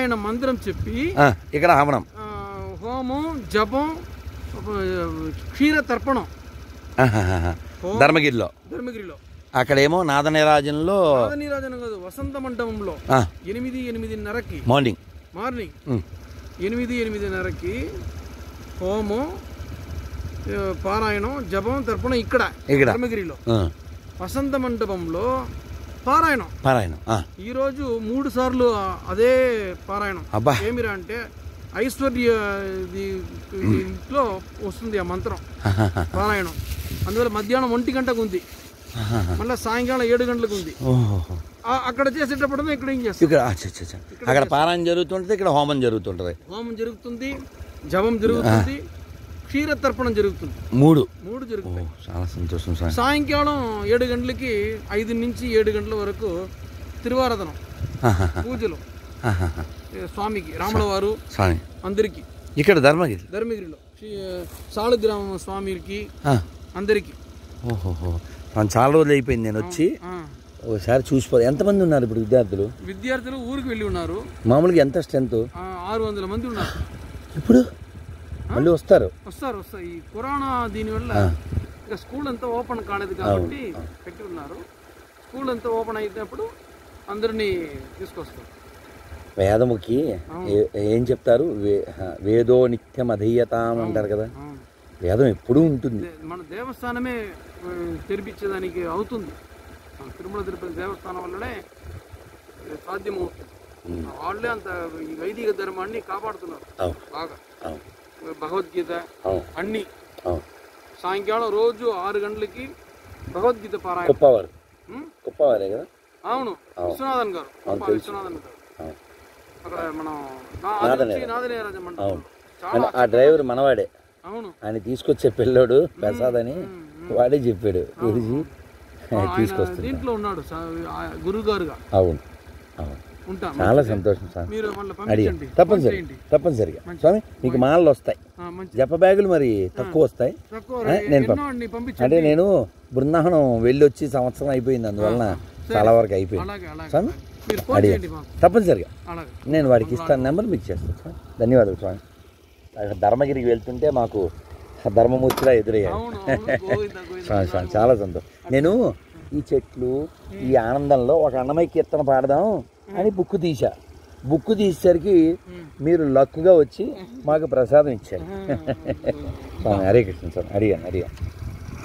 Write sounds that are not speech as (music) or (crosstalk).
ఆయన మంత్రం చెప్పి ఇక్కడ హవనం. హోమం జపం క్షీర తర్పణం. ధర్మగిరిలో. ధర్మగిరిలో. అక్కడేమో నాదనీరాజంలో నీరాజన కాదు వసంత మండపంలో. ఎనిమిది ఎనిమిదిన్నరకి. మార్నింగ్. మార్నింగ్. ఎనిమిది ఎనిమిదిన్నరకి హోమం పారాయణం జపం తర్పణం ఇక్కడ ఇక్కడ. ధర్మగిరిలో. వసంత మండపంలో పారాయణం. పారాయణం ఆ, ఈరోజు మూడు సార్లు అదే పారాయణం. అబ్బా. ఏమిరా అంటే ఐశ్వర్య ఇంట్లో వస్తుంది ఆ మంత్రం. పారాయణం. అందువల్ల మధ్యాహ్నం ఒంటి గంటకు ఉంది. మళ్ళీ సాయంకాలం ఏడు గంటలకు ఉంది. అక్కడ చేసేటప్పుడు ఇక్కడ ఏం చేస్తాం? ఇక్కడ. అక్కడ పారాయణం జరుగుతుంటుంది ఇక్కడ హోమం జరుగుతుంటుంది. హోమం జరుగుతుంది జపం జరుగుతుంది క్షీర తర్పణం జరుగుతుంది. మూడు. మూడు ఓ జరుగుతాయి చాలా సంతోషం సార్. సాయంకాలం ఏడు గంటలకి ఐదు నుంచి ఏడు గంటల వరకు తిరువారాధనం. పూజలు. స్వామికి రాముల వారు స్వామి. అందరికి. ఇక్కడ ధర్మగిరి. ధర్మగిరిలో. సాళగ్రామం స్వామికి అందరికి. ఓహోహో. మనం చాలా రోజులు అయిపోయింది నేను వచ్చి. ఒకసారి చూసిపో ఎంతమంది ఉన్నారు ఇప్పుడు విద్యార్థులు? విద్యార్థులు ఊరికి వెళ్ళి ఉన్నారు. మామూలుగా ఎంత స్ట్రెంత్? ఆరు వందల మంది ఉన్నారు. ఇప్పుడు? మళ్ళీ వస్తారు. వస్తారు వస్తారు. ఈ కరోనా దీనివల్ల ఇక స్కూల్ అంతా ఓపెన్ కాలేదు కాబట్టి పెట్టి ఉన్నారు స్కూల్ అంతా ఓపెన్ అయినప్పుడు అందరినీ తీసుకొస్తారు. వేదముకి ఏ- ఏం చెప్తారు? వేదో నిత్యం అధీయతాం అంటారు కదా. వేదం ఎప్పుడూ ఉంటుంది. మన దేవస్థానమే తెరిపించేదానికి అవుతుంది. తిరుమల తిరుపతి దేవస్థానం వల్లనే సాధ్యమవుతుంది. వాళ్ళే అంత ఈ వైదిక ధర్మాన్ని కాపాడుతున్నారు. బాగా. భగవద్గీత అన్ని. సాయంకాలం రోజు ఆరు గంటలకి భగవద్గీత పారాయణ. కుప్పవారు. కదా? అవును. విశ్వనాథన్ గారు. విశ్వనాథన్ గారు. అక్కడ మనం నాదనేరాజ ఆ డ్రైవర్ మనవాడే. అవును. ఆయన తీసుకొచ్చే పిల్లోడు ప్రసాద్ అని వాడే చెప్పాడు. గురించి ఆయన తీసుకొస్తుంది దీంట్లో ఉన్నాడు గురువు గారుగా అవును. అవును. చాలా సంతోషం మళ్ళీ అడిగా తప్పనిసరి. తప్పనిసరిగా స్వామి మీకు మాలలు వస్తాయి. జప బ్యాగులు మరి తక్కువ వస్తాయి. నేను అంటే నేను బృందావనం వెళ్ళి వచ్చి సంవత్సరం అయిపోయింది అందువలన చాలా వరకు అయిపోయింది. స్వామి అడిగా తప్పనిసరిగా. నేను వాడికి ఇస్తాను నెంబర్ మీకు చేస్తాను సార్ ధన్యవాదాలు స్వామి. ధర్మగిరికి వెళ్తుంటే మాకు ధర్మమూర్తిలా గోవింద (laughs) స్వామి స్వామి చాలా సంతోషం. నేను ఈ చెట్లు ఈ ఆనందంలో ఒక అన్నమయ్య కీర్తన పాడదాం. అని బుక్ తీసా బుక్ తీసేసరికి మీరు లక్కుగా వచ్చి మాకు ప్రసాదం ఇచ్చారు. (laughs) హరే కృష్ణ స్వామి. అడిగాను అడిగాను